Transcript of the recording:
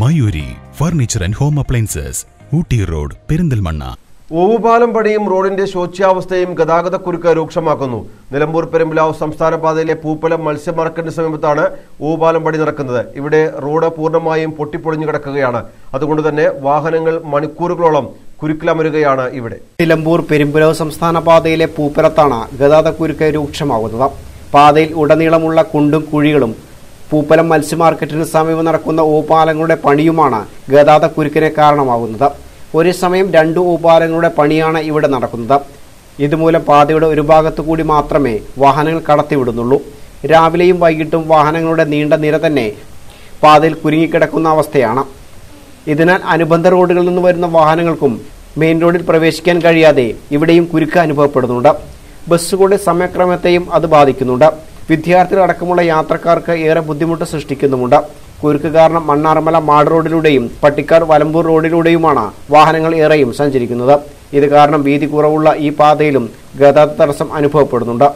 Mayuri furniture and home appliances Ooty road Perinthalmanna. ഓവുപാലം പണിയും റോഡിന്റെ ശോച്യാവസ്ഥയും ഗതാഗതക്കുരുക്ക് രൂക്ഷമാക്കുന്നു. നിലമ്പൂർ പെരുമ്പിലാവ് സംസ്ഥാന പാതയിലെ പൂപ്പലം മത്സ്യ മാർക്കറ്റിന് സമീപത്താണ് ഓവുപാലം പണി നടക്കുന്നത്. ഇവിടെ റോഡ് പൂർണമായും പൊട്ടിപ്പൊളിഞ്ഞു കിടക്കുകയാണ്. അതുകൊണ്ട് തന്നെ വാഹനങ്ങൾ മണിക്കൂറുകളോളം കുരുക്കിലമരുകയാണ് ഇവിടെ. നിലമ്പൂർ പെരുമ്പലാവ് സംസ്ഥാന പാതയിലെ പൂപ്പലത്താണ് ഗതാഗതക്കുരുക്ക് രൂക്ഷമാകുന്നത്. പാതയിൽ ഉടനീളമുള്ള കുണ്ടും കുഴികളും പൂപ്പലം മത്സ്യ മാർക്കറ്റിന് സമീപം നടക്കുന്ന ഊപ്പാലങ്ങളുടെ പണിയുമാണ് ഗതാഗത കുരുക്കിന് കാരണമാകുന്നത്. ഒരേ സമയം രണ്ട് ഊപ്പാലങ്ങളുടെ പണിയാണ് ഇവിടെ നടക്കുന്നത്. ഇതുമൂലം പാതയുടെ ഒരു ഭാഗത്തു കൂടി മാത്രമേ വാഹനങ്ങൾ കടത്തിവിടുന്നുള്ളൂ. രാവിലെയും വൈകിട്ടും വാഹനങ്ങളുടെ നീണ്ട നിര തന്നെ പാതയിൽ കുരുങ്ങിക്കിടക്കുന്ന അവസ്ഥയാണ്. ഇതിനാൽ അനുബന്ധ റോഡുകളിൽ നിന്ന് വരുന്ന വാഹനങ്ങൾക്കും മെയിൻ റോഡിൽ പ്രവേശിക്കാൻ കഴിയാതെ ഇവിടെയും കുരുക്ക് അനുഭവപ്പെടുന്നുണ്ട്. ബസ്സുകളുടെ സമയക്രമത്തെയും അത് ബാധിക്കുന്നുണ്ട്. വിദ്യാർത്ഥികൾ അടക്കമുള്ള യാത്രക്കാർക്ക് ഏറെ ബുദ്ധിമുട്ട് സൃഷ്ടിക്കുന്നുമുണ്ട്. കുരുക്ക് കാരണം മണ്ണാർമല മാട് റോഡിലൂടെയും പട്ടിക്കാട് വലമ്പൂർ റോഡിലൂടെയുമാണ് വാഹനങ്ങൾ ഏറെയും സഞ്ചരിക്കുന്നത്. ഇത് കാരണം വീതി കുറവുള്ള ഈ പാതയിലും ഗതാഗത തടസ്സം അനുഭവപ്പെടുന്നുണ്ട്.